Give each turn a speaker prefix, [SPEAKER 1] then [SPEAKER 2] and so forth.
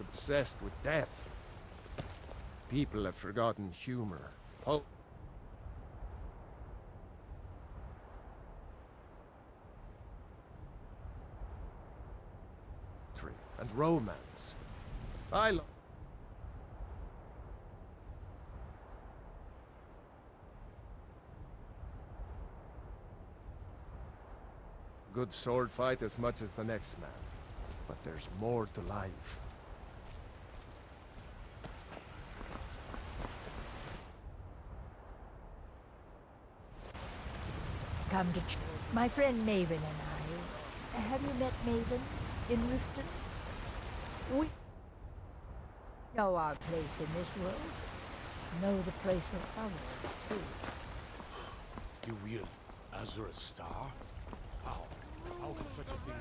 [SPEAKER 1] obsessed with death. People have forgotten humor. Oh. And romance. I love. Good sword fight as much as the next man. But there's more to life.
[SPEAKER 2] Come to ch my friend Maven and I. Have you met Maven in Riften? We know our place in this world. Know the place of others, too.
[SPEAKER 3] You real Azura Star? How? How can such a thing?